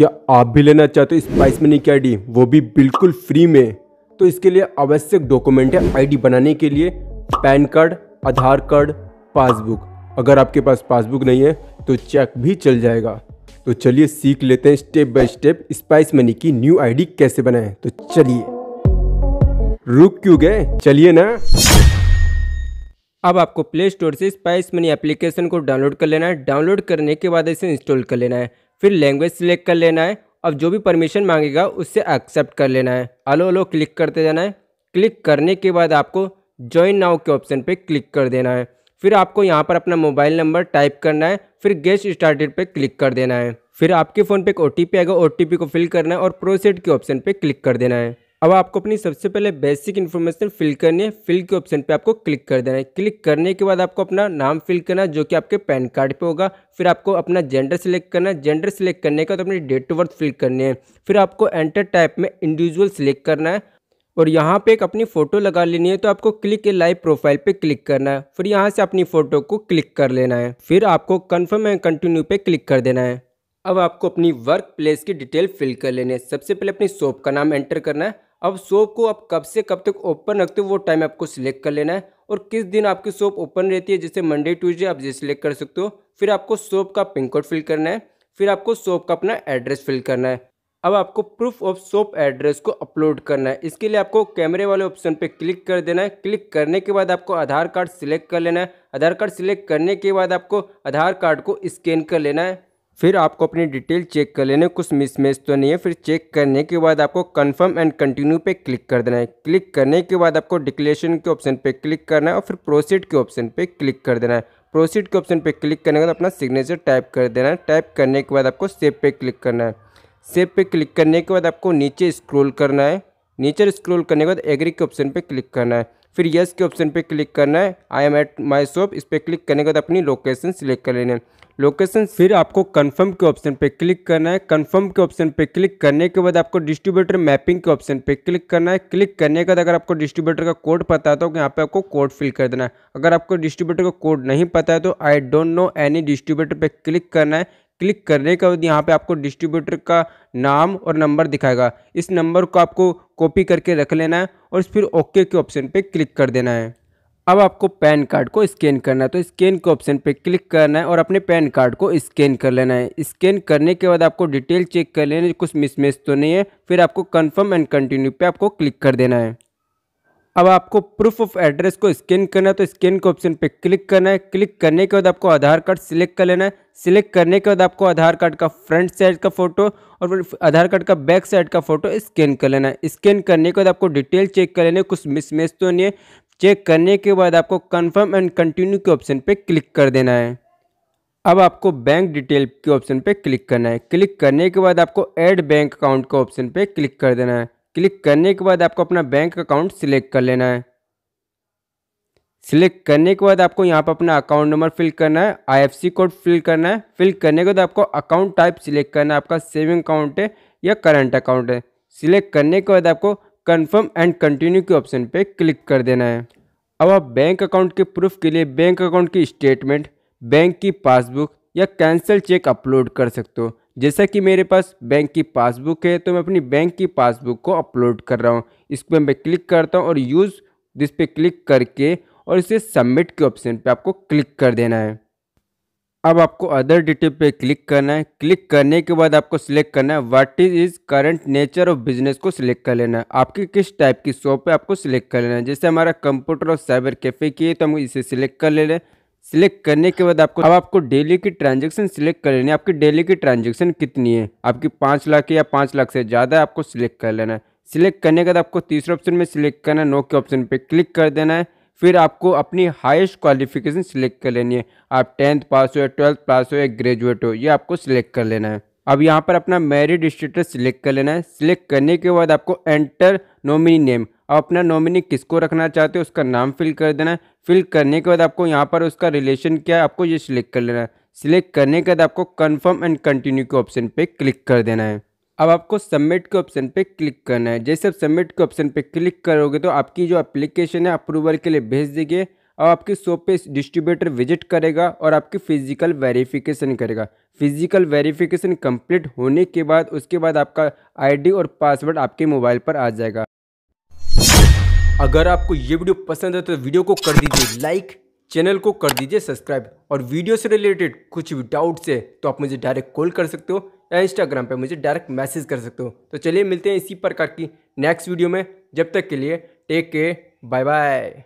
क्या आप भी लेना चाहते हो स्पाइस मनी की आईडी वो भी बिल्कुल फ्री में। तो इसके लिए आवश्यक डॉक्यूमेंट है आईडी बनाने के लिए। PAN card Aadhaar card passbook अगर आपके पास पासबुक नहीं है तो चेक भी चल जाएगा। तो चलिए सीख लेते हैं step by step Spice Money की न्यू आईडी कैसे बनाएँ। तो चलिए। रुक क्यों गए? चलिए ना। अब आपको प्ले स्टोर से स्पाइस मनी एप्लीकेशन को डाउनलोड कर लेना है। डाउनलोड करने के बाद इसे इंस्टॉल कर लेना है। फिर लैंग्वेज सिलेक्ट कर लेना है। अब जो भी परमिशन मांगेगा, उससे एक्सेप्ट कर लेना है। अलो अलो क्लिक करते जाना है। क्लिक करने के बाद आपको ज्वाइन नाउ के ऑप्शन पे क्लिक कर देना है। फिर आपको यहाँ पर अपना मोबाइल नंबर टाइप करना है। फिर गेस्ट स्टार्टेड पे क्लिक कर देना है। फिर आपके फ़ोन पे एक ओ आएगा। ओटीपी को फिल करना है और प्रोसेड के ऑप्शन पे क्लिक कर देना है। अब आपको अपनी सबसे पहले बेसिक इन्फॉर्मेशन फिल करनी है। फिल के ऑप्शन पे आपको क्लिक कर देना है। क्लिक करने के बाद आपको अपना नाम फिल करना है, जो कि आपके पैन कार्ड पे होगा। फिर आपको अपना जेंडर सिलेक्ट करना है। जेंडर सिलेक्ट करने के बाद अपनी डेट ऑफ़ बर्थ फिल करनी है। फिर आपको एंटर टाइप में इंडिविजुअल सिलेक्ट करना है। और यहाँ पे एक अपनी फ़ोटो लगा लेनी है तो आपको क्लिक ए लाइव प्रोफ़ाइल पे क्लिक करना है। फिर यहाँ से अपनी फ़ोटो को क्लिक कर लेना है। फिर आपको कन्फर्म एंड कंटिन्यू पे क्लिक कर देना है। अब आपको अपनी वर्क प्लेस की डिटेल फिल कर लेनी है। सबसे पहले अपनी शॉप का नाम एंटर करना है। अब शॉप को आप कब से कब तक ओपन रखते हो वो टाइम आपको सिलेक्ट कर लेना है और किस दिन आपकी शॉप ओपन रहती है, जैसे मंडे ट्यूजडे आप ये सिलेक्ट कर सकते हो। फिर आपको शॉप का पिन कोड फिल करना है। फिर आपको शॉप का अपना एड्रेस फिल करना है। अब आपको प्रूफ ऑफ़ शॉप एड्रेस को अपलोड करना है। इसके लिए आपको कैमरे वाले ऑप्शन पे क्लिक कर देना है। क्लिक करने के बाद आपको आधार कार्ड सिलेक्ट कर लेना है। आधार कार्ड सिलेक्ट करने के बाद आपको आधार कार्ड को स्कैन कर लेना है। फिर आपको अपनी डिटेल चेक कर लेना कुछ मिसमैच तो नहीं है। फिर चेक करने के बाद आपको कंफर्म एंड कंटिन्यू पे क्लिक कर देना है। क्लिक करने के बाद आपको डिक्लेरेशन के ऑप्शन पे क्लिक करना है और फिर प्रोसीड के ऑप्शन पे क्लिक कर देना है। प्रोसीड के ऑप्शन पे क्लिक करने के बाद अपना सिग्नेचर टाइप कर देना है। टाइप करने के बाद आपको सेव पे क्लिक करना है। सेव पे क्लिक करने के बाद आपको नीचे स्क्रोल करना है। नीचे स्क्रोल करने के बाद एग्री के ऑप्शन पर क्लिक करना है। फिर यस के ऑप्शन पे क्लिक करना है। I am at my shop इस पर क्लिक करने के बाद अपनी लोकेशन सिलेक्ट कर लेना है। लोकेशन फिर आपको कंफर्म के ऑप्शन पे क्लिक करना है। कंफर्म के ऑप्शन पे क्लिक करने के बाद आपको डिस्ट्रीब्यूटर मैपिंग के ऑप्शन पे क्लिक करना है। क्लिक करने के बाद अगर आपको डिस्ट्रीब्यूटर का कोड पता है तो यहाँ पे आपको कोड फिल कर देना है। अगर आपको डिस्ट्रीब्यूटर का कोड नहीं पता है तो I don't know any distributor पे क्लिक करना है। क्लिक करने के बाद यहाँ पे आपको डिस्ट्रीब्यूटर का नाम और नंबर दिखाएगा। इस नंबर को आपको कॉपी करके रख लेना है और फिर ओके के ऑप्शन पे क्लिक कर देना है। अब आपको पैन कार्ड को स्कैन करना है तो स्कैन के ऑप्शन पे क्लिक करना है और अपने पैन कार्ड को स्कैन कर लेना है। स्कैन करने के बाद आपको डिटेल चेक कर लेना कुछ मिसमेस तो नहीं है, फिर आपको कन्फर्म एंड कंटिन्यू पे आपको क्लिक कर देना है। अब आपको प्रूफ ऑफ़ एड्रेस को स्कैन करना है तो स्कैन के ऑप्शन पे क्लिक करना है। क्लिक करने के बाद आपको आधार कार्ड सिलेक्ट कर लेना है। सिलेक्ट करने के बाद आपको आधार कार्ड का फ्रंट साइड का फ़ोटो और आधार कार्ड का बैक साइड का फ़ोटो स्कैन कर लेना है। स्कैन करने के बाद आपको डिटेल चेक कर लेना है, कुछ मिसमेच तो नहीं है। चेक करने के बाद आपको कन्फर्म एंड कंटिन्यू के ऑप्शन पर क्लिक कर देना है। अब आपको बैंक डिटेल के ऑप्शन पे क्लिक करना है। क्लिक करने के बाद आपको ऐड बैंक अकाउंट के ऑप्शन पे क्लिक कर देना है। क्लिक करने के बाद आपको अपना बैंक अकाउंट सिलेक्ट कर लेना है। सिलेक्ट करने के बाद आपको यहाँ पर अपना अकाउंट नंबर फिल करना है आईएफसी कोड फिल करना है। फिल करने के बाद आपको अकाउंट टाइप सिलेक्ट करना है, आपका सेविंग अकाउंट है या करंट अकाउंट है। सिलेक्ट करने के बाद आपको कन्फर्म एंड कंटिन्यू के ऑप्शन पे क्लिक कर देना है। अब आप बैंक अकाउंट के प्रूफ के लिए बैंक अकाउंट की स्टेटमेंट, बैंक की पासबुक या कैंसिल चेक अपलोड कर सकते हो। जैसा कि मेरे पास बैंक की पासबुक है तो मैं अपनी बैंक की पासबुक को अपलोड कर रहा हूँ। इस पर मैं क्लिक करता हूँ और यूज़ दिस पे क्लिक करके और इसे सबमिट के ऑप्शन पे आपको क्लिक कर देना है। अब आपको अदर डिटेल पे क्लिक करना है। क्लिक करने के बाद आपको सिलेक्ट करना है what is is current nature of business को सिलेक्ट कर लेना है। आपकी किस टाइप की शॉप है आपको सिलेक्ट कर लेना है। जैसे हमारा कंप्यूटर और साइबर कैफ़े की है तो हम इसे सिलेक्ट कर ले लें सिलेक्ट करने के बाद आपको अब आपको डेली की ट्रांजेक्शन सिलेक्ट कर लेनी है। आपकी डेली की ट्रांजेक्शन कितनी है? आपकी पाँच लाख या पाँच लाख से ज़्यादा आपको सिलेक्ट कर लेना है। सिलेक्ट करने के बाद आपको तीसरे ऑप्शन में सिलेक्ट करना है। नो के ऑप्शन पर क्लिक कर देना है। फिर आपको अपनी हाईएस्ट क्वालिफिकेशन सिलेक्ट कर लेनी है। आप टेंथ पास हो या ट्वेल्थ पास हो या ग्रेजुएट हो, ये आपको सिलेक्ट कर लेना है। अब यहाँ पर अपना मैरिड स्टेटस सिलेक्ट कर लेना है। सिलेक्ट करने के बाद आपको एंटर नॉमिनी नेम अब अपना नॉमिनी किसको रखना चाहते हो, उसका नाम फिल कर देना है। फिल करने के बाद आपको यहाँ पर उसका रिलेशन क्या है, आपको ये सिलेक्ट कर लेना है। सिलेक्ट करने के बाद आपको कन्फर्म एंड कंटिन्यू के ऑप्शन पे क्लिक कर देना है। अब आपको सबमिट के ऑप्शन पे क्लिक करना है। जैसे आप सबमिट के ऑप्शन पे क्लिक करोगे तो आपकी जो एप्लीकेशन है अप्रूवल के लिए भेज देंगे। आपकी शॉप पे डिस्ट्रीब्यूटर विज़िट करेगा और आपकी फ़िज़िकल वेरिफिकेशन करेगा। फ़िज़िकल वेरिफिकेशन कंप्लीट होने के बाद, उसके बाद आपका आईडी और पासवर्ड आपके मोबाइल पर आ जाएगा। अगर आपको ये वीडियो पसंद है तो वीडियो को कर दीजिए लाइक चैनल को कर दीजिए सब्सक्राइब और वीडियो से रिलेटेड कुछ भी डाउट्स है तो आप मुझे डायरेक्ट कॉल कर सकते हो या इंस्टाग्राम पे मुझे डायरेक्ट मैसेज कर सकते हो। तो चलिए मिलते हैं इसी प्रकार की नेक्स्ट वीडियो में। जब तक के लिए टेक केयर बाय बाय